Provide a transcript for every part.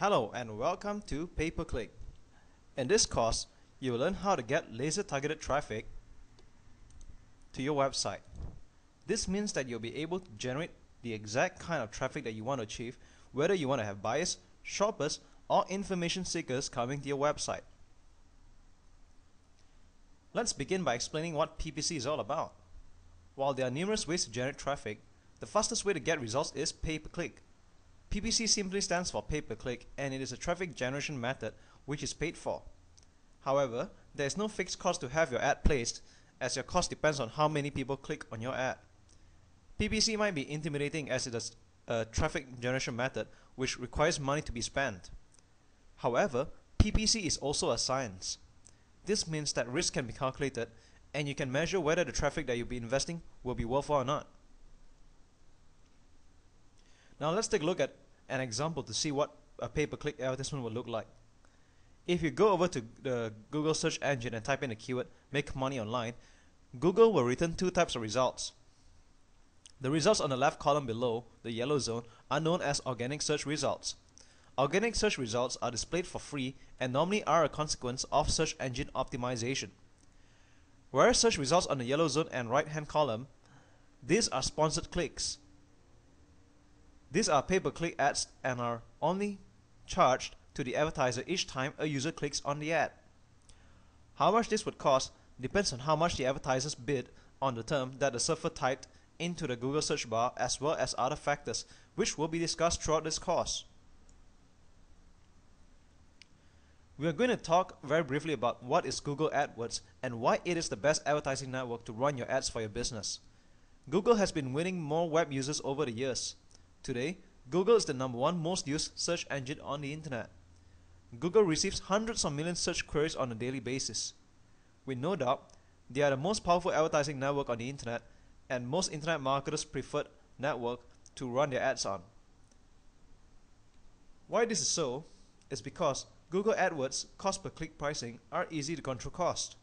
Hello and welcome to Pay-Per-Click. In this course, you will learn how to get laser targeted traffic to your website. This means that you'll be able to generate the exact kind of traffic that you want to achieve, whether you want to have buyers, shoppers, or information seekers coming to your website. Let's begin by explaining what PPC is all about. While there are numerous ways to generate traffic, the fastest way to get results is pay-per-click. PPC simply stands for pay-per-click and it is a traffic generation method which is paid for. However, there is no fixed cost to have your ad placed as your cost depends on how many people click on your ad. PPC might be intimidating as it is a traffic generation method which requires money to be spent. However, PPC is also a science. This means that risk can be calculated and you can measure whether the traffic that you'll be investing will be worthwhile or not. Now let's take a look at an example to see what a pay-per-click advertisement would look like. If you go over to the Google search engine and type in the keyword make money online, Google will return two types of results. The results on the left column below, the yellow zone, are known as organic search results. Organic search results are displayed for free and normally are a consequence of search engine optimization. Whereas search results on the yellow zone and right hand column, these are sponsored clicks. These are pay-per-click ads and are only charged to the advertiser each time a user clicks on the ad. How much this would cost depends on how much the advertisers bid on the term that the surfer typed into the Google search bar as well as other factors which will be discussed throughout this course. We are going to talk very briefly about what is Google AdWords and why it is the best advertising network to run your ads for your business. Google has been winning more web users over the years. Today, Google is the number one most used search engine on the internet. Google receives hundreds of millions search queries on a daily basis. With no doubt, they are the most powerful advertising network on the internet and most internet marketers preferred network to run their ads on. Why this is so is because Google AdWords cost per click pricing are easy to control cost.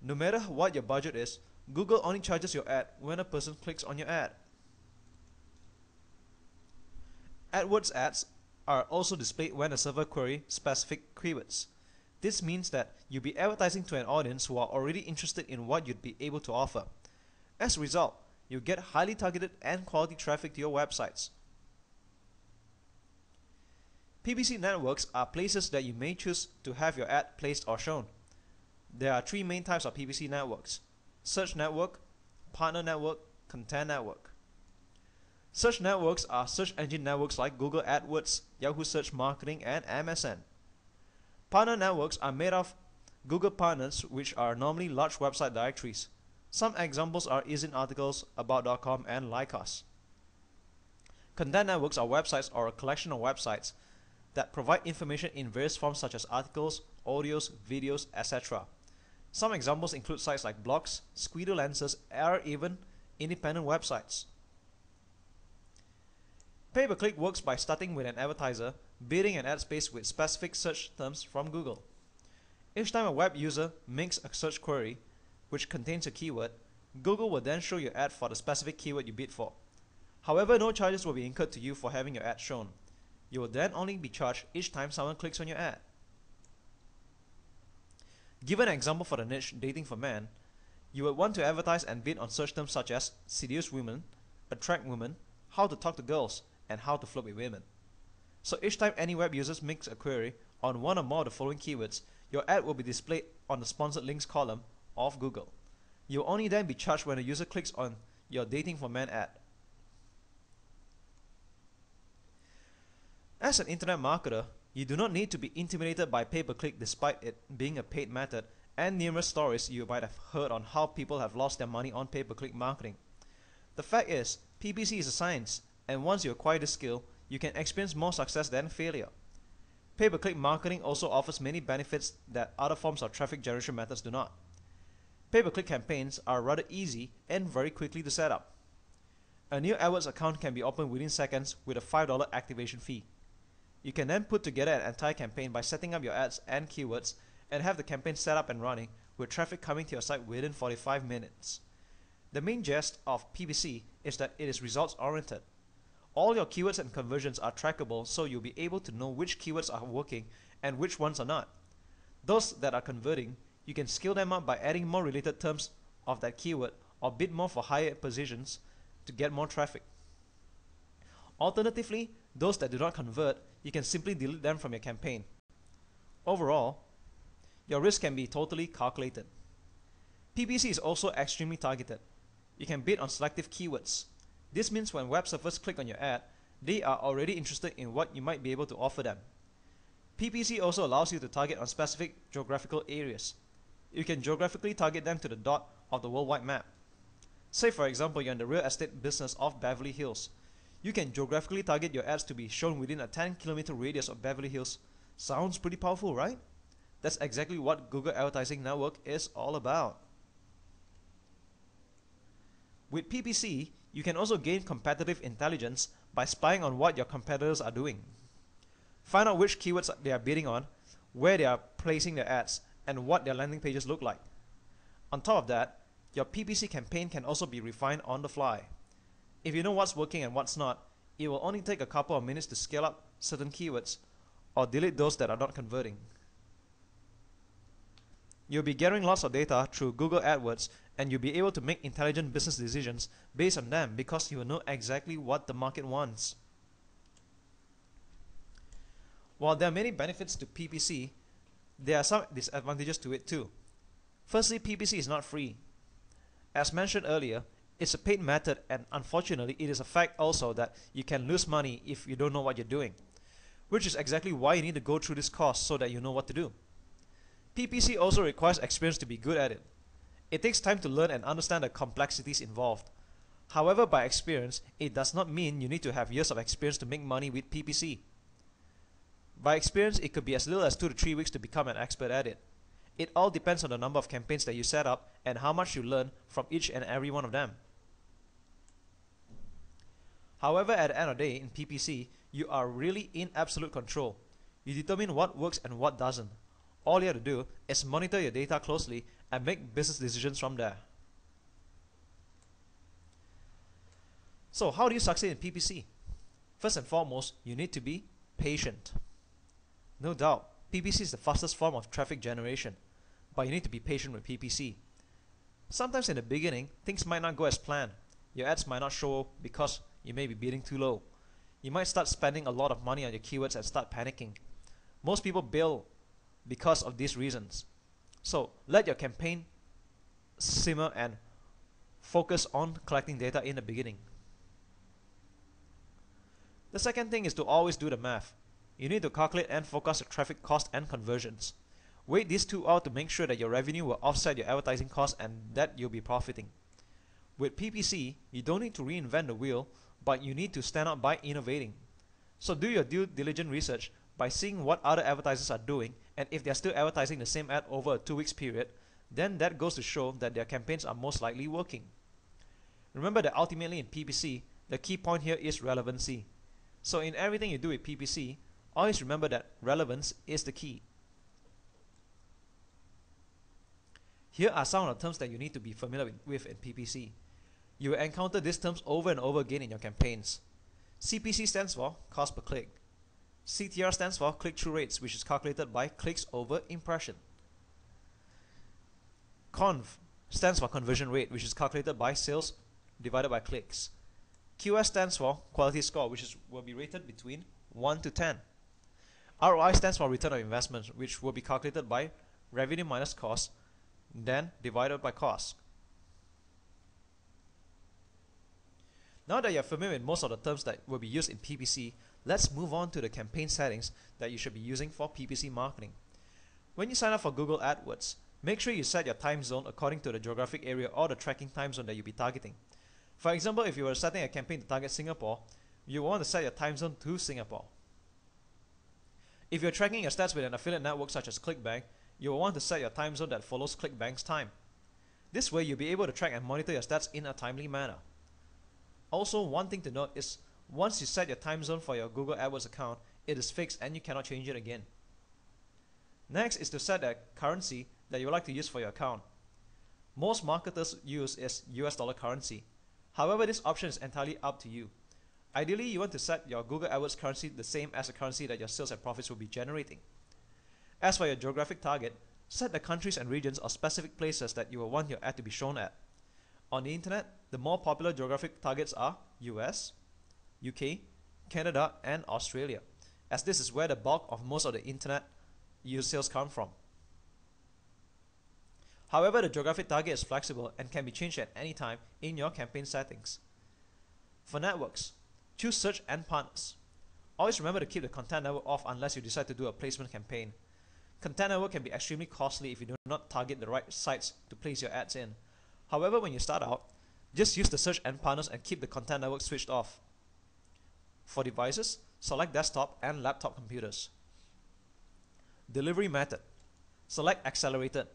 No matter what your budget is, Google only charges your ad when a person clicks on your ad. AdWords ads are also displayed when a server query specific keywords. This means that you'll be advertising to an audience who are already interested in what you'd be able to offer. As a result, you'll get highly targeted and quality traffic to your websites. PPC networks are places that you may choose to have your ad placed or shown. There are three main types of PPC networks. Search network, partner network, content network. Search networks are search engine networks like Google AdWords, Yahoo Search Marketing, and MSN. Partner networks are made of Google partners, which are normally large website directories. Some examples are EzineArticles, about.com, and Lycos. Content networks are websites or a collection of websites that provide information in various forms such as articles, audios, videos, etc. Some examples include sites like blogs, Squidoo lenses, or even independent websites. Pay-per-click works by starting with an advertiser bidding an ad space with specific search terms from Google. Each time a web user makes a search query which contains a keyword, Google will then show your ad for the specific keyword you bid for. However, no charges will be incurred to you for having your ad shown. You will then only be charged each time someone clicks on your ad. Given an example for the niche dating for men, you would want to advertise and bid on search terms such as seduce women, attract women, how to talk to girls, and how to flirt with women. So each time any web users makes a query on one or more of the following keywords, your ad will be displayed on the sponsored links column of Google. You'll only then be charged when a user clicks on your dating for men ad. As an internet marketer, you do not need to be intimidated by pay-per-click despite it being a paid method and numerous stories you might have heard on how people have lost their money on pay-per-click marketing. The fact is, PPC is a science and once you acquire the skill, you can experience more success than failure. Pay-per-click marketing also offers many benefits that other forms of traffic generation methods do not. Pay-per-click campaigns are rather easy and very quickly to set up. A new AdWords account can be opened within seconds with a $5 activation fee. You can then put together an entire campaign by setting up your ads and keywords and have the campaign set up and running with traffic coming to your site within 45 minutes. The main gist of PPC is that it is results oriented. All your keywords and conversions are trackable so you'll be able to know which keywords are working and which ones are not. Those that are converting, you can scale them up by adding more related terms of that keyword or bid more for higher positions to get more traffic. Alternatively, those that do not convert, you can simply delete them from your campaign. Overall, your risk can be totally calculated. PPC is also extremely targeted. You can bid on selective keywords. This means when web surfers click on your ad, they are already interested in what you might be able to offer them. PPC also allows you to target on specific geographical areas. You can geographically target them to the dot of the worldwide map. Say for example you're in the real estate business of Beverly Hills. You can geographically target your ads to be shown within a 10 kilometer radius of Beverly Hills. Sounds pretty powerful, right? That's exactly what Google Advertising Network is all about. With PPC, you can also gain competitive intelligence by spying on what your competitors are doing. Find out which keywords they are bidding on, where they are placing their ads, and what their landing pages look like. On top of that, your PPC campaign can also be refined on the fly. If you know what's working and what's not, it will only take a couple of minutes to scale up certain keywords or delete those that are not converting. You'll be gathering lots of data through Google AdWords and you'll be able to make intelligent business decisions based on them because you will know exactly what the market wants. While there are many benefits to PPC, there are some disadvantages to it too. Firstly, PPC is not free. As mentioned earlier, it's a paid method and unfortunately it is a fact also that you can lose money if you don't know what you're doing. Which is exactly why you need to go through this course so that you know what to do. PPC also requires experience to be good at it. It takes time to learn and understand the complexities involved. However, by experience, it does not mean you need to have years of experience to make money with PPC. By experience, it could be as little as 2 to 3 weeks to become an expert at it. It all depends on the number of campaigns that you set up and how much you learn from each and every one of them. However, at the end of the day, in PPC, you are really in absolute control. You determine what works and what doesn't. All you have to do is monitor your data closely and make business decisions from there. So how do you succeed in PPC? First and foremost, you need to be patient. No doubt, PPC is the fastest form of traffic generation, but you need to be patient with PPC. Sometimes in the beginning, things might not go as planned. Your ads might not show because you may be bidding too low. You might start spending a lot of money on your keywords and start panicking. Most people bail because of these reasons. So let your campaign simmer and focus on collecting data in the beginning. The second thing is to always do the math. You need to calculate and forecast the traffic cost and conversions. Weigh these two out to make sure that your revenue will offset your advertising costs and that you'll be profiting. With PPC, you don't need to reinvent the wheel, but you need to stand out by innovating. So do your due diligent research by seeing what other advertisers are doing and if they're still advertising the same ad over a two weeks period, then that goes to show that their campaigns are most likely working. Remember that ultimately in PPC, the key point here is relevancy. So in everything you do with PPC, always remember that relevance is the key. Here are some of the terms that you need to be familiar with, in PPC. You will encounter these terms over and over again in your campaigns. CPC stands for cost per click. CTR stands for click-through rates, which is calculated by clicks over impression. Conv stands for conversion rate, which is calculated by sales divided by clicks. QS stands for quality score, which is, will be rated between 1 to 10. ROI stands for return on investment, which will be calculated by revenue minus cost, then divided by cost. Now that you're familiar with most of the terms that will be used in PPC, Let's move on to the campaign settings that you should be using for PPC marketing. When you sign up for Google AdWords, make sure you set your time zone according to the geographic area or the tracking time zone that you'll be targeting. For example, if you were setting a campaign to target Singapore, you want to set your time zone to Singapore. If you're tracking your stats with an affiliate network such as ClickBank, you will want to set your time zone that follows ClickBank's time. This way, you'll be able to track and monitor your stats in a timely manner. Also, one thing to note is once you set your time zone for your Google AdWords account, it is fixed and you cannot change it again. Next is to set a currency that you would like to use for your account. Most marketers use is US dollar currency. However, this option is entirely up to you. Ideally, you want to set your Google AdWords currency the same as the currency that your sales and profits will be generating. As for your geographic target, set the countries and regions or specific places that you will want your ad to be shown at. On the internet, the more popular geographic targets are US, UK, Canada, and Australia, as this is where the bulk of most of the internet use sales come from. However, the geographic target is flexible and can be changed at any time in your campaign settings. For networks, choose search and partners. Always remember to keep the content network off unless you decide to do a placement campaign. Content network can be extremely costly if you do not target the right sites to place your ads in. However, when you start out, just use the search and partners and keep the content network switched off. For devices, select desktop and laptop computers. Delivery method. Select accelerated.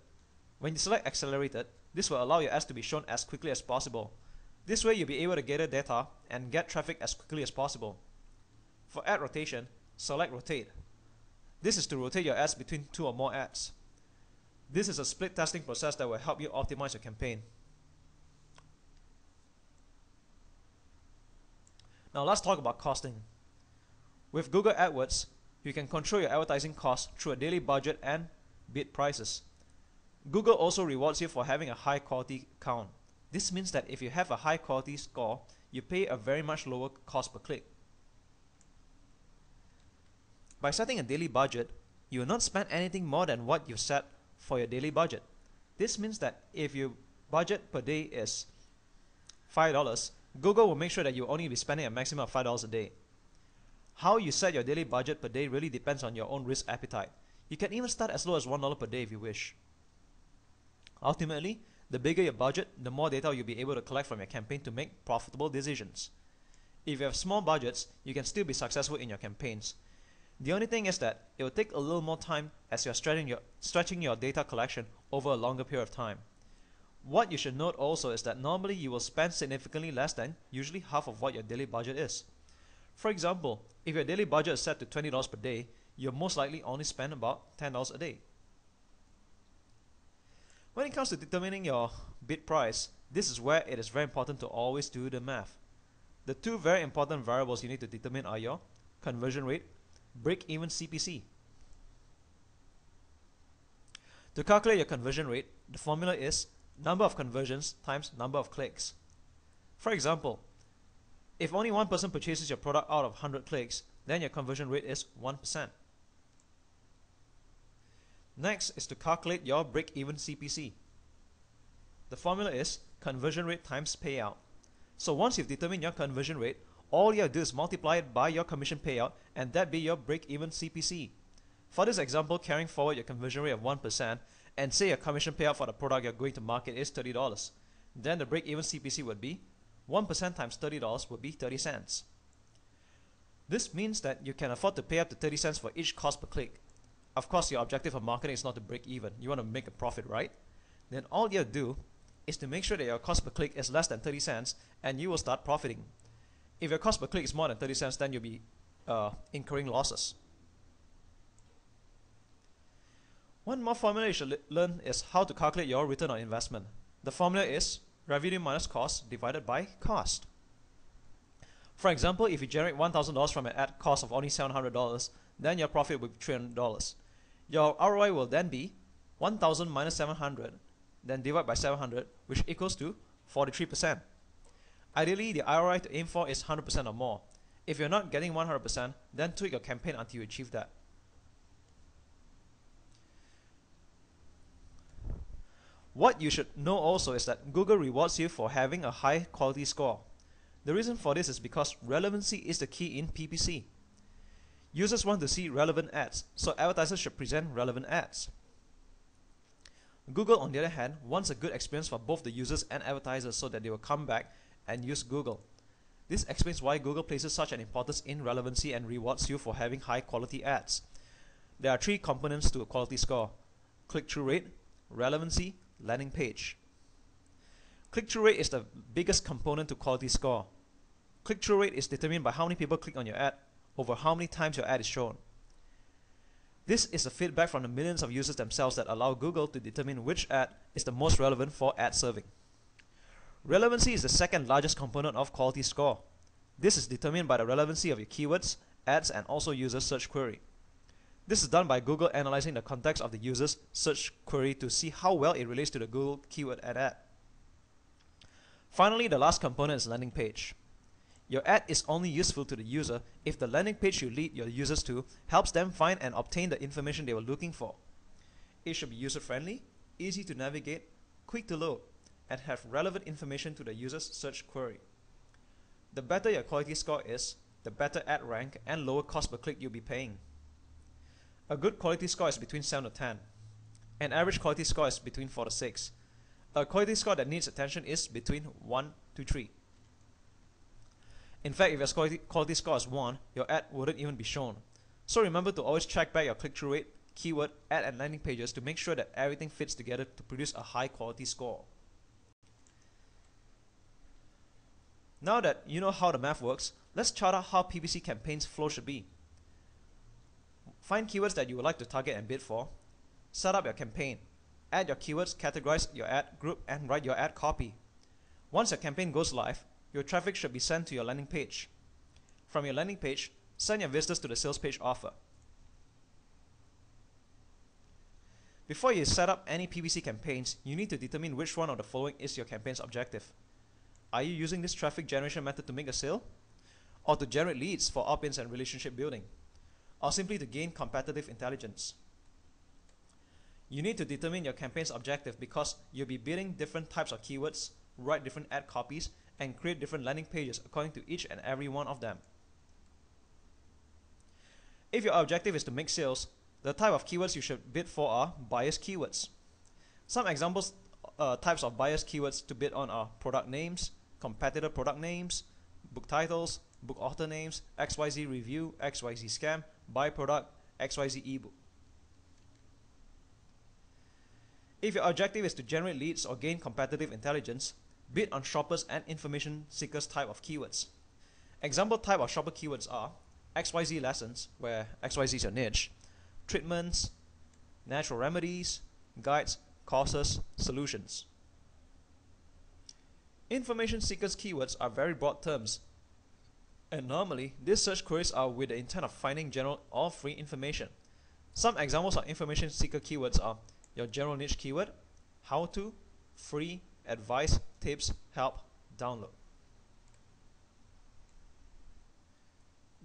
When you select accelerated, this will allow your ads to be shown as quickly as possible. This way you'll be able to gather data and get traffic as quickly as possible. For ad rotation, select rotate. This is to rotate your ads between two or more ads. This is a split testing process that will help you optimize your campaign. Now let's talk about costing. With Google AdWords, you can control your advertising costs through a daily budget and bid prices. Google also rewards you for having a high quality count. This means that if you have a high quality score, you pay a very much lower cost per click. By setting a daily budget, you will not spend anything more than what you set for your daily budget. This means that if your budget per day is $5, Google will make sure that you only be spending a maximum of $5 a day. How you set your daily budget per day really depends on your own risk appetite. You can even start as low as $1 per day if you wish. Ultimately, the bigger your budget, the more data you'll be able to collect from your campaign to make profitable decisions. If you have small budgets, you can still be successful in your campaigns. The only thing is that it will take a little more time as you're stretching your, stretching your data collection over a longer period of time. What you should note also is that normally you will spend significantly less than usually half of what your daily budget is. For example, if your daily budget is set to $20 per day, you'll most likely only spend about $10 a day. When it comes to determining your bid price, this is where it is very important to always do the math. The two very important variables you need to determine are your conversion rate, break-even CPC. To calculate your conversion rate, the formula is number of conversions times number of clicks. For example, if only one person purchases your product out of 100 clicks, then your conversion rate is 1%. Next is to calculate your break-even CPC. The formula is conversion rate times payout. So once you've determined your conversion rate, all you have to do is multiply it by your commission payout and that be your break-even CPC. For this example, carrying forward your conversion rate of 1%, and say your commission payout for the product you're going to market is $30, then the break-even CPC would be 1% times $30 would be 30 cents. This means that you can afford to pay up to 30 cents for each cost per click. Of course, your objective of marketing is not to break even. You want to make a profit, right? Then all you do is to make sure that your cost per click is less than 30 cents and you will start profiting. If your cost per click is more than 30 cents, then you'll be uh, incurring losses. One more formula you should learn is how to calculate your return on investment. The formula is revenue minus cost divided by cost. For example, if you generate $1,000 from an ad cost of only $700, then your profit will be $300. Your ROI will then be 1000 minus 700, then divide by 700, which equals to 43%. Ideally, the ROI to aim for is 100% or more. If you're not getting 100%, then tweak your campaign until you achieve that. What you should know also is that Google rewards you for having a high quality score. The reason for this is because relevancy is the key in PPC. Users want to see relevant ads, so advertisers should present relevant ads. Google, on the other hand, wants a good experience for both the users and advertisers so that they will come back and use Google. This explains why Google places such an importance in relevancy and rewards you for having high quality ads. There are three components to a quality score click-through rate, relevancy, landing page. Click-through rate is the biggest component to quality score. Click-through rate is determined by how many people click on your ad over how many times your ad is shown. This is a feedback from the millions of users themselves that allow Google to determine which ad is the most relevant for ad serving. Relevancy is the second largest component of quality score. This is determined by the relevancy of your keywords, ads, and also user search query. This is done by Google analyzing the context of the user's search query to see how well it relates to the Google keyword and ad. Finally, the last component is landing page. Your ad is only useful to the user if the landing page you lead your users to helps them find and obtain the information they were looking for. It should be user-friendly, easy to navigate, quick to load, and have relevant information to the user's search query. The better your quality score is, the better ad rank and lower cost per click you'll be paying. A good quality score is between 7 to 10. An average quality score is between 4 to 6. A quality score that needs attention is between 1 to 3. In fact, if your quality, quality score is 1, your ad wouldn't even be shown. So remember to always check back your click-through rate, keyword, ad and landing pages to make sure that everything fits together to produce a high quality score. Now that you know how the math works, let's chart out how PPC campaigns flow should be. Find keywords that you would like to target and bid for. Set up your campaign. Add your keywords, categorize your ad group, and write your ad copy. Once your campaign goes live, your traffic should be sent to your landing page. From your landing page, send your visitors to the sales page offer. Before you set up any PPC campaigns, you need to determine which one of the following is your campaign's objective. Are you using this traffic generation method to make a sale? Or to generate leads for opt-ins and relationship building? Or simply to gain competitive intelligence. You need to determine your campaign's objective because you'll be bidding different types of keywords, write different ad copies, and create different landing pages according to each and every one of them. If your objective is to make sales, the type of keywords you should bid for are biased keywords. Some examples uh, types of biased keywords to bid on are product names, competitor product names, book titles, book author names, XYZ review, XYZ scam, byproduct XYZ ebook. If your objective is to generate leads or gain competitive intelligence, bid on shoppers and information seekers type of keywords. Example type of shopper keywords are XYZ lessons, where XYZ is your niche, treatments, natural remedies, guides, courses, solutions. Information seekers keywords are very broad terms and normally, these search queries are with the intent of finding general or free information. Some examples of information seeker keywords are your general niche keyword, how to, free, advice, tips, help, download.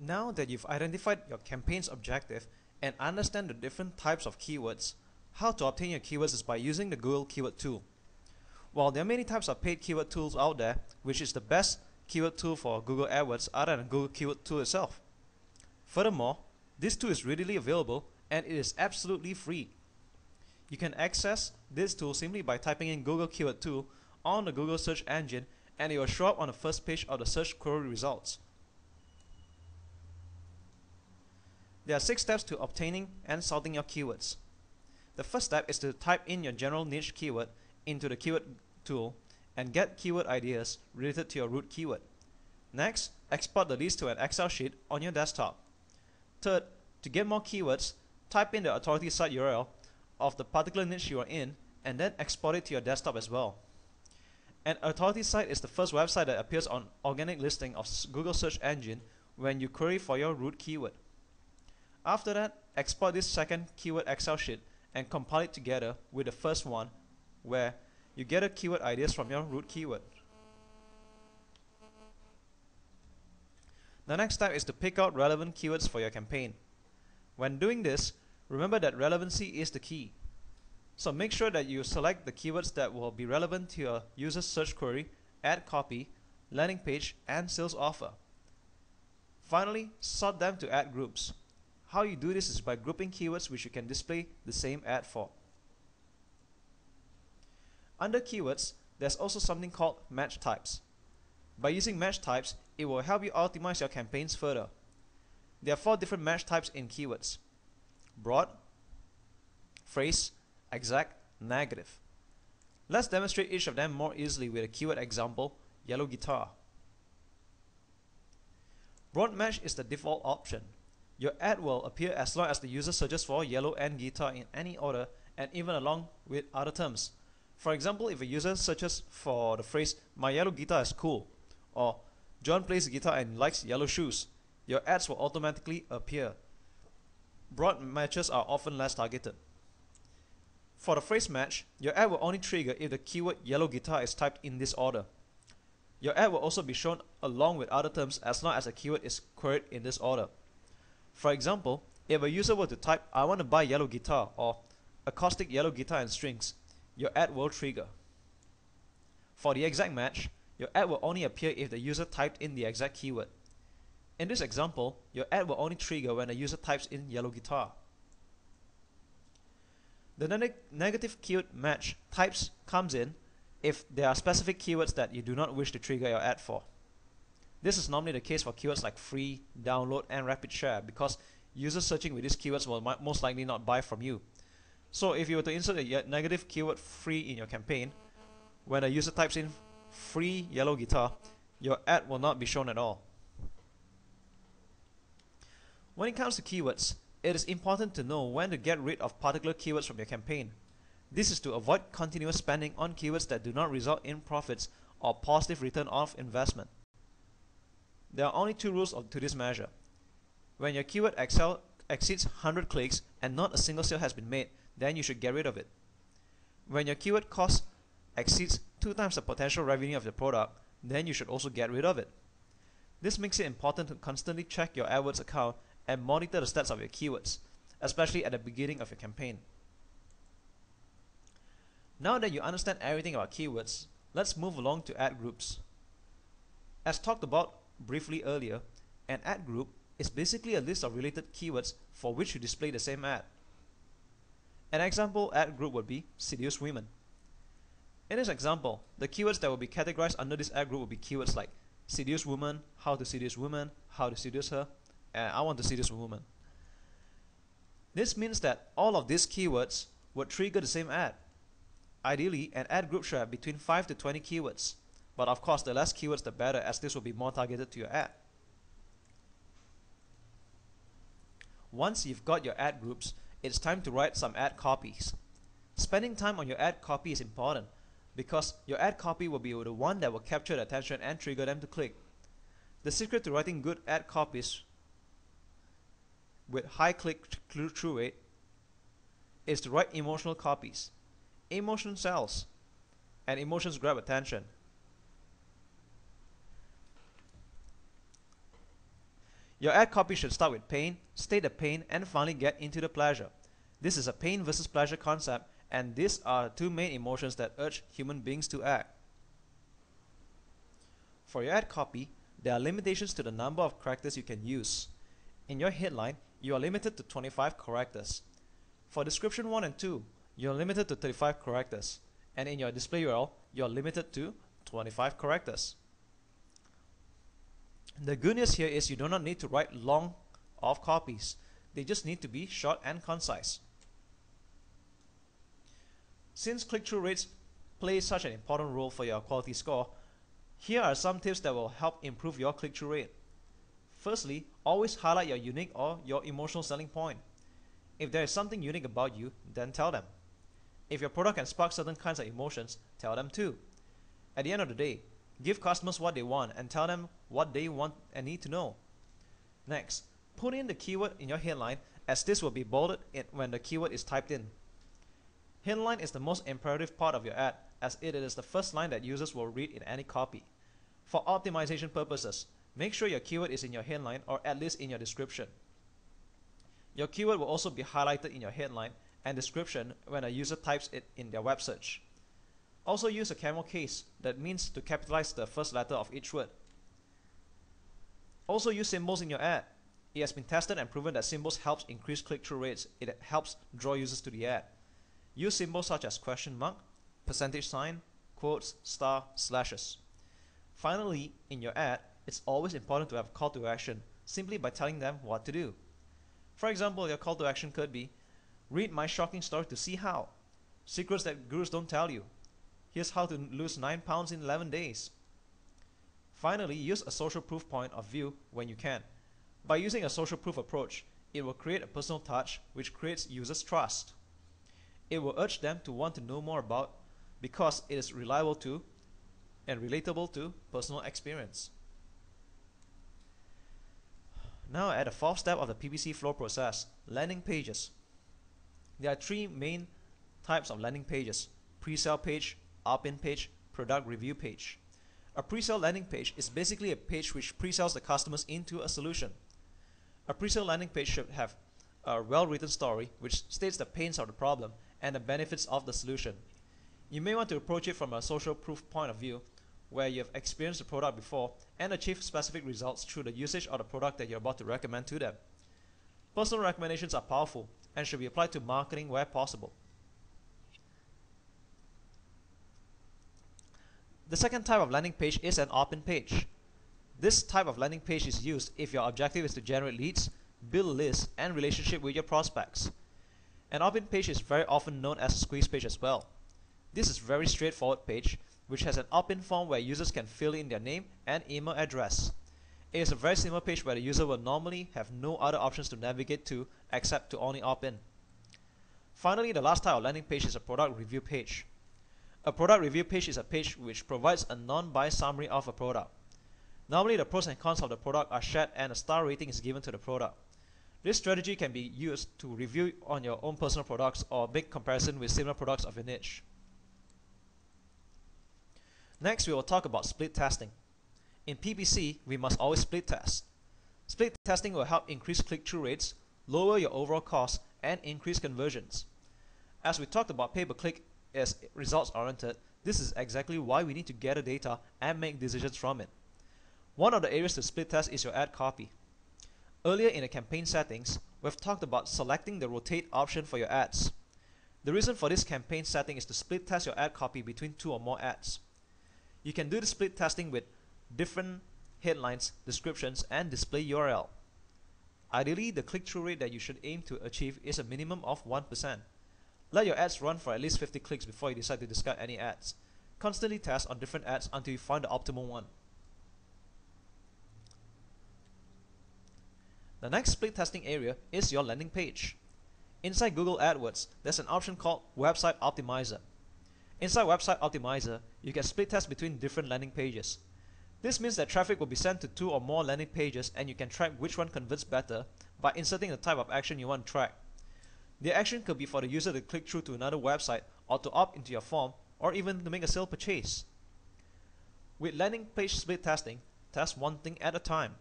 Now that you've identified your campaign's objective and understand the different types of keywords, how to obtain your keywords is by using the Google Keyword Tool. While there are many types of paid keyword tools out there, which is the best keyword tool for Google AdWords other than Google Keyword Tool itself. Furthermore, this tool is readily available and it is absolutely free. You can access this tool simply by typing in Google Keyword Tool on the Google search engine and it will show up on the first page of the search query results. There are six steps to obtaining and sorting your keywords. The first step is to type in your general niche keyword into the keyword tool and get keyword ideas related to your root keyword. Next, export the list to an Excel sheet on your desktop. Third, to get more keywords, type in the authority site URL of the particular niche you are in and then export it to your desktop as well. An authority site is the first website that appears on organic listing of Google search engine when you query for your root keyword. After that, export this second keyword Excel sheet and compile it together with the first one where you get a keyword ideas from your root keyword. The next step is to pick out relevant keywords for your campaign. When doing this, remember that relevancy is the key. So make sure that you select the keywords that will be relevant to your user's search query, ad copy, landing page, and sales offer. Finally, sort them to ad groups. How you do this is by grouping keywords which you can display the same ad for. Under keywords, there's also something called match types. By using match types, it will help you optimize your campaigns further. There are four different match types in keywords. Broad, phrase, exact, negative. Let's demonstrate each of them more easily with a keyword example, yellow guitar. Broad match is the default option. Your ad will appear as long as the user searches for yellow and guitar in any order and even along with other terms. For example, if a user searches for the phrase, my yellow guitar is cool, or John plays guitar and likes yellow shoes. Your ads will automatically appear. Broad matches are often less targeted. For the phrase match, your ad will only trigger if the keyword yellow guitar is typed in this order. Your ad will also be shown along with other terms as long as the keyword is queried in this order. For example, if a user were to type I want to buy yellow guitar or acoustic yellow guitar and strings, your ad will trigger. For the exact match, your ad will only appear if the user typed in the exact keyword. In this example, your ad will only trigger when the user types in yellow guitar. The ne negative keyword match types comes in if there are specific keywords that you do not wish to trigger your ad for. This is normally the case for keywords like free, download, and RapidShare because users searching with these keywords will most likely not buy from you. So if you were to insert a negative keyword free in your campaign, when a user types in free yellow guitar, your ad will not be shown at all. When it comes to keywords, it is important to know when to get rid of particular keywords from your campaign. This is to avoid continuous spending on keywords that do not result in profits or positive return of investment. There are only two rules to this measure. When your keyword excel exceeds 100 clicks and not a single sale has been made, then you should get rid of it. When your keyword cost exceeds two times the potential revenue of the product, then you should also get rid of it. This makes it important to constantly check your AdWords account and monitor the stats of your keywords, especially at the beginning of your campaign. Now that you understand everything about keywords, let's move along to ad groups. As talked about briefly earlier, an ad group is basically a list of related keywords for which you display the same ad. An example ad group would be seduce women. In this example, the keywords that will be categorized under this ad group will be keywords like seduce woman, how to seduce woman, how to seduce her, and I want to seduce a woman. This means that all of these keywords would trigger the same ad. Ideally, an ad group should have between 5 to 20 keywords, but of course the less keywords the better as this will be more targeted to your ad. Once you've got your ad groups, it's time to write some ad copies. Spending time on your ad copy is important because your ad copy will be the one that will capture the attention and trigger them to click. The secret to writing good ad copies with high click-through rate is to write emotional copies. Emotion sells, and emotions grab attention. Your ad copy should start with pain, state the pain, and finally get into the pleasure. This is a pain versus pleasure concept, and these are two main emotions that urge human beings to act. For your ad copy, there are limitations to the number of characters you can use. In your headline, you are limited to 25 characters. For description 1 and 2, you are limited to 35 characters. And in your display URL, you are limited to 25 characters. The good news here is you do not need to write long off copies. They just need to be short and concise. Since click-through rates play such an important role for your quality score, here are some tips that will help improve your click-through rate. Firstly, always highlight your unique or your emotional selling point. If there is something unique about you, then tell them. If your product can spark certain kinds of emotions, tell them too. At the end of the day, give customers what they want and tell them what they want and need to know. Next, put in the keyword in your headline as this will be bolded when the keyword is typed in. Headline is the most imperative part of your ad as it is the first line that users will read in any copy. For optimization purposes, Make sure your keyword is in your headline or at least in your description. Your keyword will also be highlighted in your headline and description when a user types it in their web search. Also use a camel case that means to capitalize the first letter of each word. Also use symbols in your ad. It has been tested and proven that symbols helps increase click-through rates. It helps draw users to the ad. Use symbols such as question mark, percentage sign, quotes, star, slashes. Finally, in your ad, it's always important to have a call to action simply by telling them what to do. For example, your call to action could be read my shocking story to see how. Secrets that gurus don't tell you. Here's how to lose 9 pounds in 11 days. Finally, use a social proof point of view when you can. By using a social proof approach, it will create a personal touch which creates users' trust. It will urge them to want to know more about because it is reliable to and relatable to personal experience. Now at the fourth step of the PPC flow process, landing pages. There are three main types of landing pages, pre-sale page, opt-in page, product review page. A pre-sale landing page is basically a page which pre-sells the customers into a solution. A pre-sale landing page should have a well-written story which states the pains of the problem and the benefits of the solution. You may want to approach it from a social proof point of view where you have experienced the product before and achieved specific results through the usage of the product that you're about to recommend to them. Personal recommendations are powerful and should be applied to marketing where possible. The second type of landing page is an opt-in page. This type of landing page is used if your objective is to generate leads, build lists, and relationship with your prospects. An opt-in page is very often known as a squeeze page as well. This is a very straightforward page which has an opt-in form where users can fill in their name and email address. It is a very simple page where the user will normally have no other options to navigate to except to only opt in. Finally, the last type of landing page is a product review page. A product review page is a page which provides a non-biased summary of a product. Normally, the pros and cons of the product are shared and a star rating is given to the product. This strategy can be used to review on your own personal products or make comparison with similar products of your niche. Next, we will talk about split testing. In PPC, we must always split test. Split testing will help increase click-through rates, lower your overall cost, and increase conversions. As we talked about pay-per-click as results-oriented, this is exactly why we need to gather data and make decisions from it. One of the areas to split test is your ad copy. Earlier in the campaign settings, we've talked about selecting the rotate option for your ads. The reason for this campaign setting is to split test your ad copy between two or more ads. You can do the split testing with different headlines, descriptions, and display URL. Ideally, the click-through rate that you should aim to achieve is a minimum of 1%. Let your ads run for at least 50 clicks before you decide to discard any ads. Constantly test on different ads until you find the optimal one. The next split testing area is your landing page. Inside Google AdWords, there's an option called Website Optimizer. Inside Website Optimizer, you can split test between different landing pages. This means that traffic will be sent to two or more landing pages and you can track which one converts better by inserting the type of action you want to track. The action could be for the user to click through to another website or to opt into your form or even to make a sale purchase. With landing page split testing, test one thing at a time.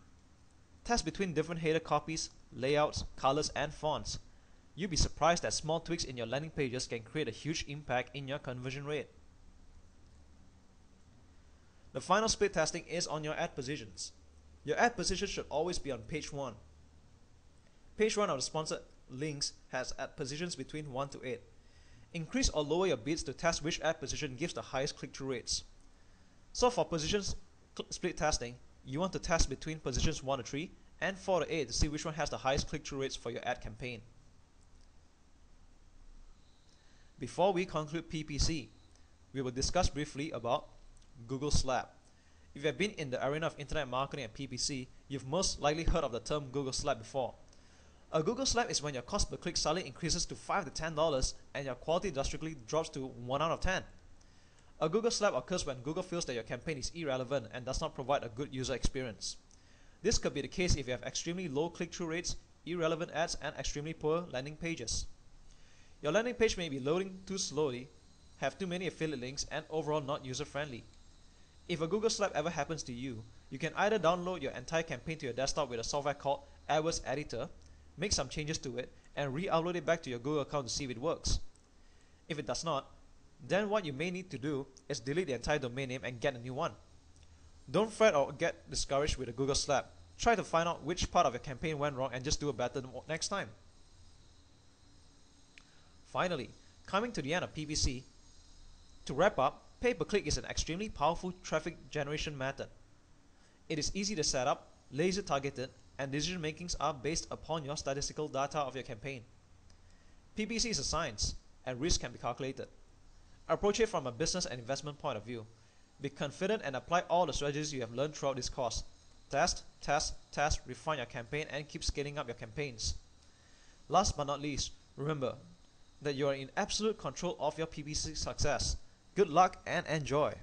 Test between different header copies, layouts, colors, and fonts. You'll be surprised that small tweaks in your landing pages can create a huge impact in your conversion rate. The final split testing is on your ad positions. Your ad position should always be on page 1. Page 1 of the sponsored links has ad positions between 1 to 8. Increase or lower your bids to test which ad position gives the highest click-through rates. So for positions split testing, you want to test between positions 1 to 3 and 4 to 8 to see which one has the highest click-through rates for your ad campaign. Before we conclude PPC, we will discuss briefly about Google Slap. If you have been in the arena of internet marketing and PPC, you've most likely heard of the term Google Slap before. A Google Slap is when your cost per click suddenly increases to 5 to $10 and your quality drastically drops to 1 out of 10. A Google Slap occurs when Google feels that your campaign is irrelevant and does not provide a good user experience. This could be the case if you have extremely low click-through rates, irrelevant ads, and extremely poor landing pages. Your landing page may be loading too slowly, have too many affiliate links, and overall not user-friendly. If a Google Slap ever happens to you, you can either download your entire campaign to your desktop with a software called AdWords Editor, make some changes to it, and re-upload it back to your Google account to see if it works. If it does not, then what you may need to do is delete the entire domain name and get a new one. Don't fret or get discouraged with a Google Slap. Try to find out which part of your campaign went wrong and just do it better next time. Finally, coming to the end of PPC, to wrap up, pay-per-click is an extremely powerful traffic generation method. It is easy to set up, laser targeted, and decision makings are based upon your statistical data of your campaign. PPC is a science, and risk can be calculated. Approach it from a business and investment point of view. Be confident and apply all the strategies you have learned throughout this course. Test, test, test, refine your campaign, and keep scaling up your campaigns. Last but not least, remember, that you are in absolute control of your PPC success. Good luck and enjoy!